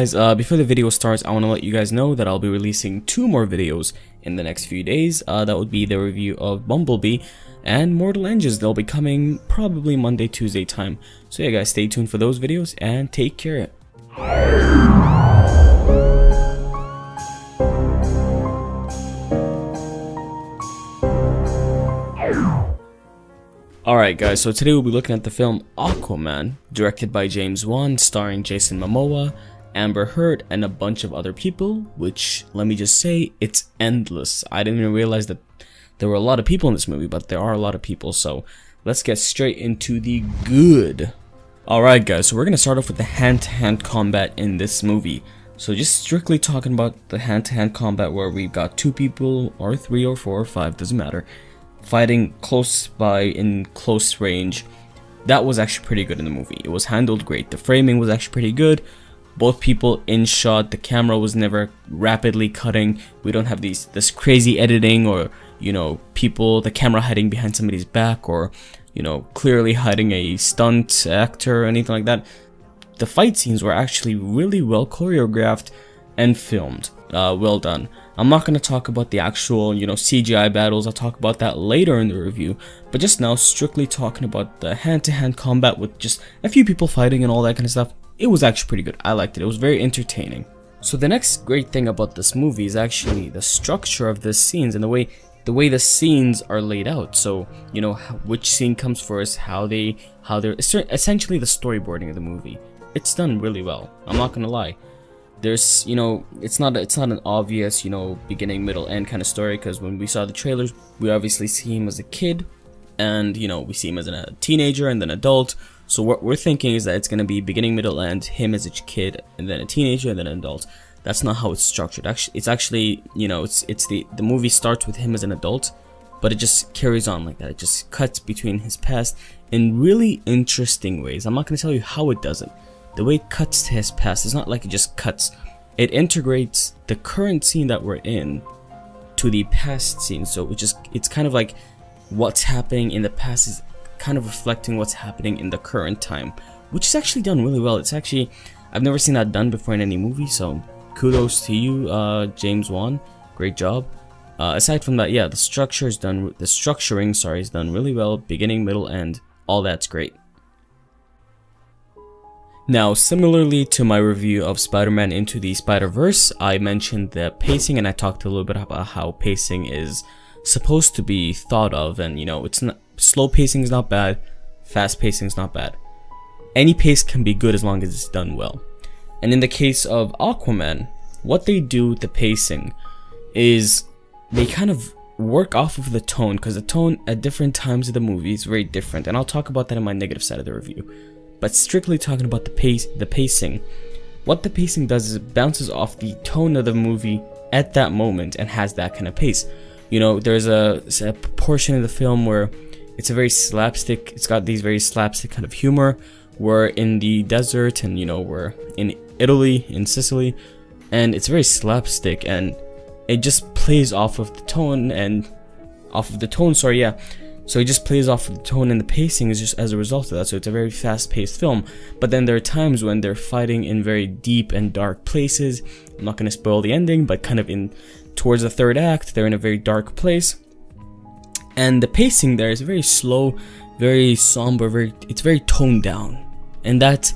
guys, uh, before the video starts, I want to let you guys know that I'll be releasing two more videos in the next few days. Uh, that would be the review of Bumblebee and Mortal Engines. They'll be coming probably Monday, Tuesday time. So yeah guys, stay tuned for those videos and take care. Alright guys, so today we'll be looking at the film Aquaman, directed by James Wan, starring Jason Momoa, Amber Heard, and a bunch of other people, which, let me just say, it's endless. I didn't even realize that there were a lot of people in this movie, but there are a lot of people, so let's get straight into the good. Alright guys, so we're to start off with the hand-to-hand -hand combat in this movie. So just strictly talking about the hand-to-hand -hand combat where we've got two people, or three, or four, or five, doesn't matter, fighting close by in close range, that was actually pretty good in the movie. It was handled great. The framing was actually pretty good. Both people in shot. The camera was never rapidly cutting. We don't have these this crazy editing or you know people the camera hiding behind somebody's back or you know clearly hiding a stunt actor or anything like that. The fight scenes were actually really well choreographed and filmed. Uh, well done. I'm not going to talk about the actual, you know, CGI battles, I'll talk about that later in the review, but just now, strictly talking about the hand-to-hand -hand combat with just a few people fighting and all that kind of stuff, it was actually pretty good. I liked it. It was very entertaining. So the next great thing about this movie is actually the structure of the scenes and the way the way the scenes are laid out. So, you know, which scene comes first, how they how they're essentially the storyboarding of the movie. It's done really well. I'm not to lie there's you know it's not it's not an obvious you know beginning middle end kind of story because when we saw the trailers we obviously see him as a kid and you know we see him as a teenager and then adult so what we're thinking is that it's going to be beginning middle end him as a kid and then a teenager and then an adult. That's not how it's structured. Actually it's actually you know it's it's the the movie starts with him as an adult but it just carries on like that. It just cuts between his past in really interesting ways. I'm not going to tell you how it does it the way it cuts to his past, it's not like it just cuts. It integrates the current scene that we're in to the past scene. So which is it's kind of like what's happening in the past is kind of reflecting what's happening in the current time, which is actually done really well. It's actually I've never seen that done before in any movie, so kudos to you, uh, James Wan. Great job. Uh, aside from that, yeah, the structure is done. The structuring, sorry, is done really well. Beginning, middle, end. All that's great. Now, similarly to my review of Spider-Man Into the Spider-Verse, I mentioned the pacing and I talked a little bit about how pacing is supposed to be thought of and you know, it's not slow pacing is not bad, fast pacing is not bad. Any pace can be good as long as it's done well. And in the case of Aquaman, what they do with the pacing is they kind of work off of the tone because the tone at different times of the movie is very different and I'll talk about that in my negative side of the review but strictly talking about the pace, the pacing, what the pacing does is it bounces off the tone of the movie at that moment and has that kind of pace. You know, there's a, a portion of the film where it's a very slapstick, it's got these very slapstick kind of humor. We're in the desert and, you know, we're in Italy, in Sicily, and it's very slapstick and it just plays off of the tone and off of the tone, sorry, yeah, so it just plays off of the tone and the pacing is just as a result of that. So it's a very fast-paced film. But then there are times when they're fighting in very deep and dark places. I'm not going to spoil the ending, but kind of in towards the third act, they're in a very dark place. And the pacing there is very slow, very somber, very it's very toned down. And that,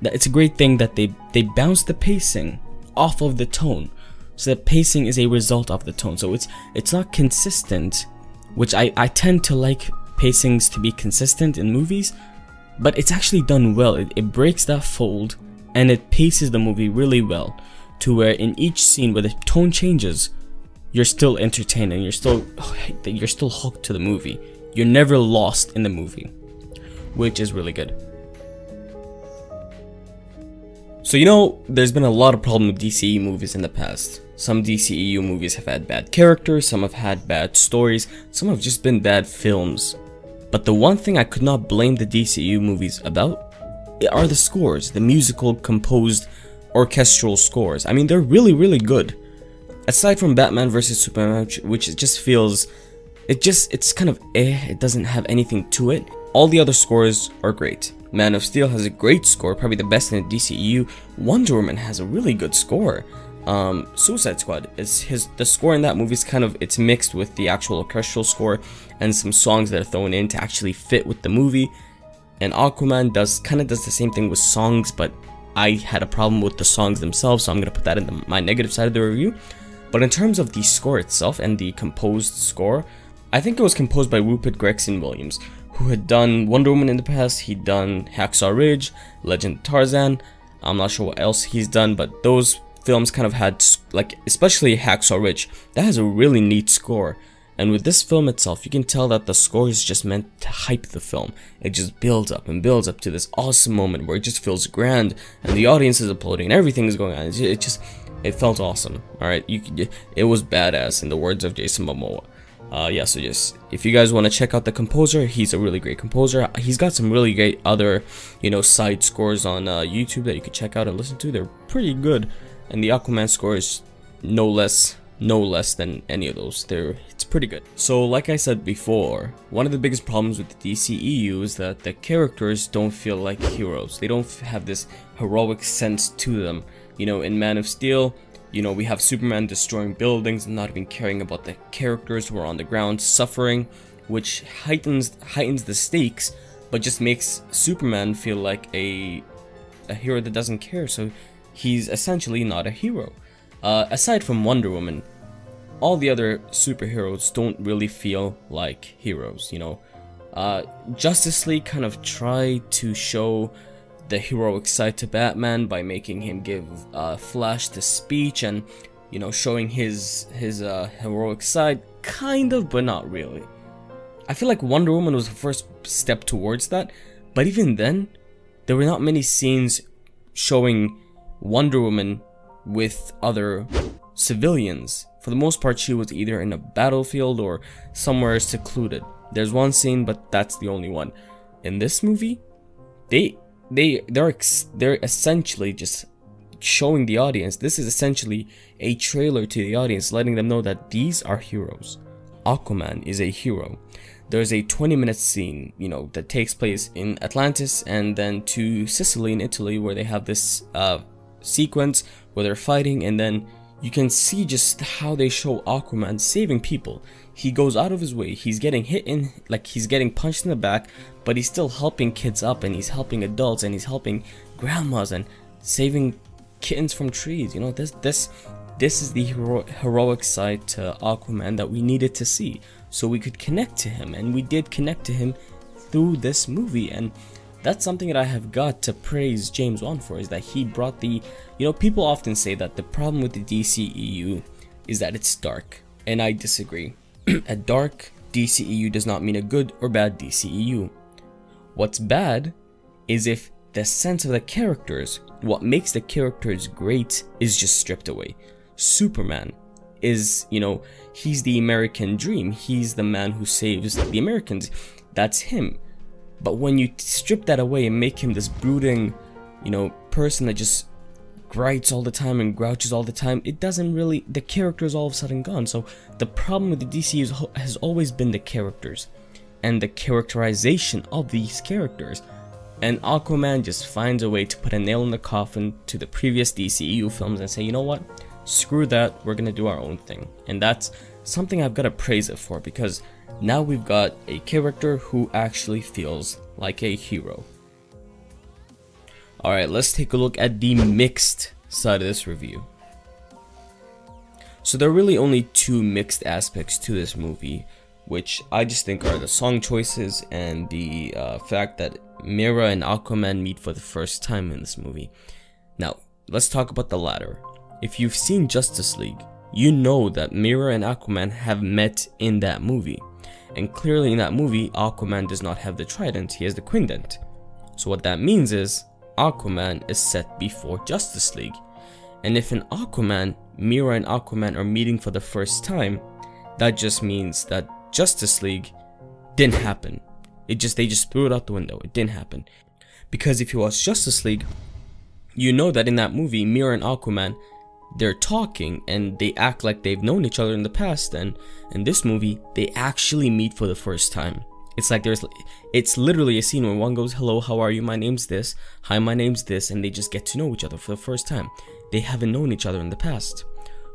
that it's a great thing that they they bounce the pacing off of the tone. So the pacing is a result of the tone. So it's it's not consistent which I, I tend to like pacings to be consistent in movies, but it's actually done well. It, it breaks that fold and it paces the movie really well to where in each scene where the tone changes, you're still entertained and you're still you're still hooked to the movie. You're never lost in the movie, which is really good. So you know, there's been a lot of problem with DCE movies in the past. Some DCEU movies have had bad characters, some have had bad stories, some have just been bad films. But the one thing I could not blame the DCEU movies about are the scores, the musical composed orchestral scores. I mean, they're really, really good. Aside from Batman vs Superman, which it just feels, it just, it's kind of eh, it doesn't have anything to it. All the other scores are great. Man of Steel has a great score, probably the best in the DCEU. Wonder Woman has a really good score. Um, Suicide Squad is his the score in that movie is kind of it's mixed with the actual orchestral score and some songs that are thrown in to actually fit with the movie. And Aquaman does kind of does the same thing with songs, but I had a problem with the songs themselves, so I'm gonna put that in the, my negative side of the review. But in terms of the score itself and the composed score, I think it was composed by Rupert Gregson Williams, who had done Wonder Woman in the past, he'd done Hacksaw Ridge, Legend Tarzan, I'm not sure what else he's done, but those films kind of had, like, especially Hacksaw Ridge, that has a really neat score. And with this film itself, you can tell that the score is just meant to hype the film. It just builds up and builds up to this awesome moment where it just feels grand and the audience is applauding and everything is going on. It just, it felt awesome. All right, you, it was badass in the words of Jason Momoa. Uh, yeah, so just if you guys want to check out the composer, he's a really great composer. He's got some really great other, you know, side scores on uh, YouTube that you could check out and listen to. They're pretty good, and the Aquaman score is no less no less than any of those. They're it's pretty good. So like I said before, one of the biggest problems with the DCEU is that the characters don't feel like heroes. They don't have this heroic sense to them. You know, in Man of Steel, you know, we have Superman destroying buildings and not even caring about the characters who are on the ground suffering, which heightens heightens the stakes, but just makes Superman feel like a a hero that doesn't care. So he's essentially not a hero. Uh, aside from Wonder Woman, all the other superheroes don't really feel like heroes, you know. Uh, Justice League kind of tried to show the heroic side to Batman by making him give uh, Flash the speech and, you know, showing his his uh, heroic side, kind of, but not really. I feel like Wonder Woman was the first step towards that, but even then, there were not many scenes showing Wonder Woman with other civilians. For the most part, she was either in a battlefield or somewhere secluded. There's one scene, but that's the only one. In this movie, they they they're they're essentially just showing the audience. This is essentially a trailer to the audience, letting them know that these are heroes. Aquaman is a hero. There's a 20 minute scene, you know, that takes place in Atlantis and then to Sicily in Italy where they have this uh, sequence where they're fighting and then you can see just how they show Aquaman saving people. He goes out of his way, he's getting hit in, like he's getting punched in the back, but he's still helping kids up and he's helping adults and he's helping grandmas and saving kittens from trees. You know, this, this, this is the hero heroic side to Aquaman that we needed to see so we could connect to him and we did connect to him through this movie and that's something that I have got to praise James Wan for is that he brought the you know people often say that the problem with the DCEU is that it's dark and I disagree. a dark DCEU does not mean a good or bad DCEU. What's bad is if the sense of the characters, what makes the characters great is just stripped away. Superman is, you know, he's the American dream. He's the man who saves the Americans. That's him. But when you strip that away and make him this brooding, you know, person that just grites all the time and grouches all the time, it doesn't really, the character is all of a sudden gone. So the problem with the DC is, has always been the characters and the characterization of these characters. And Aquaman just finds a way to put a nail in the coffin to the previous DCEU films and say, you know what, screw that, we're gonna do our own thing. And that's something I've gotta praise it for because now we've got a character who actually feels like a hero. Alright, let's take a look at the mixed side of this review. So there are really only two mixed aspects to this movie, which I just think are the song choices and the uh, fact that Mera and Aquaman meet for the first time in this movie. Now, let's talk about the latter. If you've seen Justice League, you know that Mera and Aquaman have met in that movie. And clearly in that movie, Aquaman does not have the trident, he has the quindent. So what that means is, Aquaman is set before Justice League. And if in Aquaman, Mera and Aquaman are meeting for the first time, that just means that Justice League didn't happen. It just they just threw it out the window. It didn't happen. Because if you watch Justice League, you know that in that movie, Mera and Aquaman they're talking and they act like they've known each other in the past and in this movie they actually meet for the first time It's like there's, it's literally a scene where one goes, "Hello, how are you? My name's this. Hi, my name's this," and they just get to know each other for the first time. They haven't known each other in the past.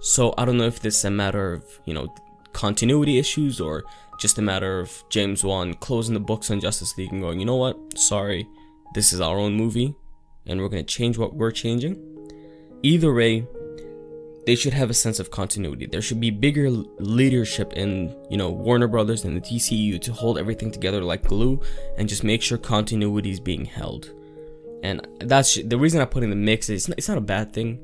So I don't know if this is a matter of you know continuity issues or just a matter of James Wan closing the books on Justice League and going, you know what? Sorry, this is our own movie, and we're gonna change what we're changing. Either way, they should have a sense of continuity. There should be bigger leadership in, you know, Warner Brothers and the DCU to hold everything together like glue and just make sure continuity is being held. And that's the reason I put in the mix. Is it's not, a bad thing.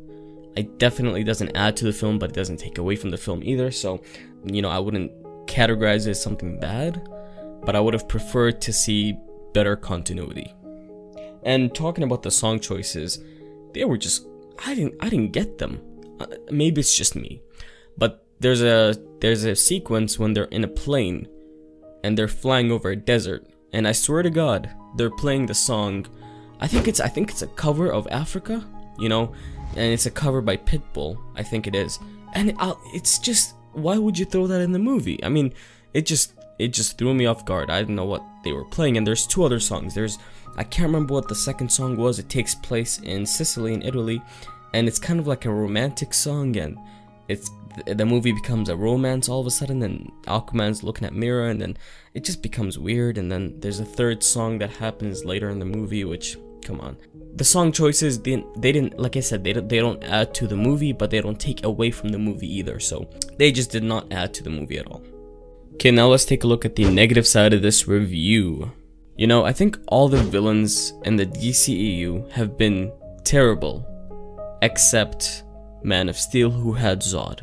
It definitely doesn't add to the film, but it doesn't take away from the film either. So, you know, I wouldn't categorize it as something bad, but I would have preferred to see better continuity. And talking about the song choices, they were just I didn't I didn't get them Uh, maybe it's just me, but there's a there's a sequence when they're in a plane and they're flying over a desert, and I swear to God, they're playing the song. I think it's I think it's a cover of Africa, you know, and it's a cover by Pitbull. I think it is, and I'll, it's just why would you throw that in the movie? I mean, it just it just threw me off guard. I didn't know what they were playing, and there's two other songs. There's I can't remember what the second song was. It takes place in Sicily in Italy, and it's kind of like a romantic song and it's the movie becomes a romance all of a sudden and Aquaman's looking at Mera and then it just becomes weird and then there's a third song that happens later in the movie which come on. The song choices they didn't, they didn't like I said they don't, they don't add to the movie but they don't take away from the movie either so they just did not add to the movie at all. Okay now let's take a look at the negative side of this review. You know I think all the villains in the DCEU have been terrible except Man of Steel who had Zod.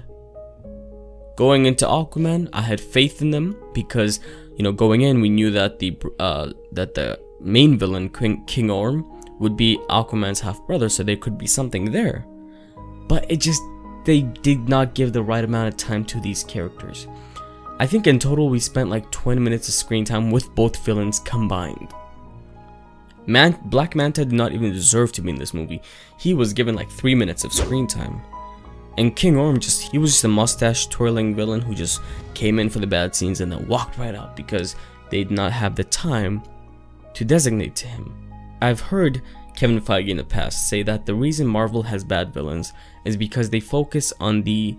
Going into Aquaman, I had faith in them because, you know, going in we knew that the uh, that the main villain King, King Orm would be Aquaman's half brother, so there could be something there. But it just they did not give the right amount of time to these characters. I think in total we spent like 20 minutes of screen time with both villains combined. Man Black Manta did not even deserve to be in this movie. He was given like 3 minutes of screen time. And King Orm just, he was just a mustache twirling villain who just came in for the bad scenes and then walked right out because they did not have the time to designate to him. I've heard Kevin Feige in the past say that the reason Marvel has bad villains is because they focus on the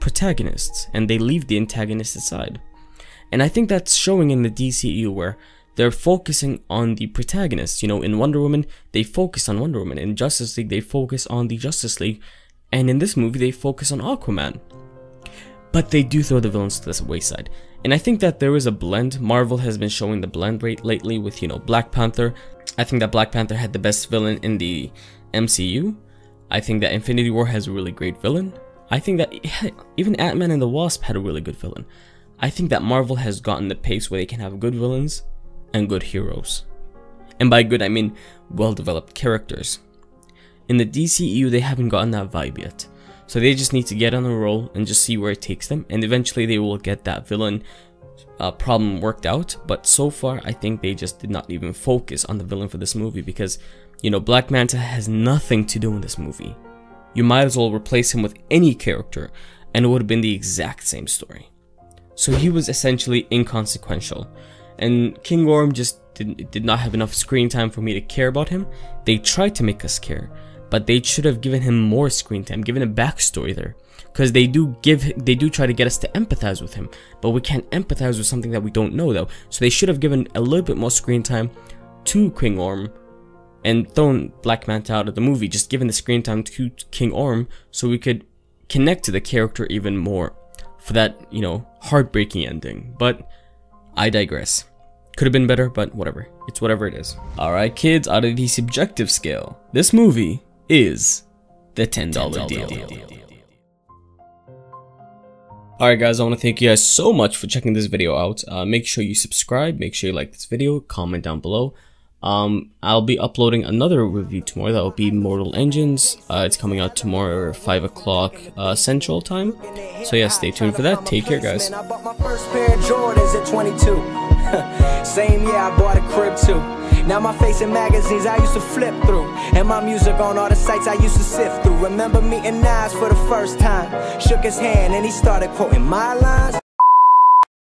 protagonists and they leave the antagonists aside. And I think that's showing in the DCU where they're focusing on the protagonists. You know, in Wonder Woman, they focus on Wonder Woman. In Justice League, they focus on the Justice League. And in this movie, they focus on Aquaman. But they do throw the villains to the wayside. And I think that there is a blend. Marvel has been showing the blend rate lately with, you know, Black Panther. I think that Black Panther had the best villain in the MCU. I think that Infinity War has a really great villain. I think that even Ant-Man and the Wasp had a really good villain. I think that Marvel has gotten the pace where they can have good villains and good heroes. And by good, I mean well developed characters. In the DCEU, they haven't gotten that vibe yet. So they just need to get on a roll and just see where it takes them, and eventually they will get that villain uh, problem worked out. But so far, I think they just did not even focus on the villain for this movie because, you know, Black Manta has nothing to do in this movie. You might as well replace him with any character, and it would have been the exact same story. So he was essentially inconsequential and King Orm just did, did not have enough screen time for me to care about him. They tried to make us care, but they should have given him more screen time, given a backstory there. Because they do give, they do try to get us to empathize with him, but we can't empathize with something that we don't know though. So they should have given a little bit more screen time to King Orm and thrown Black Manta out of the movie, just given the screen time to King Orm so we could connect to the character even more for that, you know, heartbreaking ending. But I digress. Could have been better, but whatever. It's whatever it is. Alright kids, out of the subjective scale, this movie is the $10, $10 deal. deal. Alright guys, I want to thank you guys so much for checking this video out. Uh, make sure you subscribe, make sure you like this video, comment down below. Um, I'll be uploading another review tomorrow. That will be Mortal Engines. Uh, it's coming out tomorrow, 5 o'clock uh, Central Time. So yeah, stay tuned for that. Take care, guys. Same year I bought a crib too. Now my face in magazines I used to flip through. And my music on all the sites I used to sift through. Remember meeting Nas for the first time. Shook his hand and he started quoting my lines.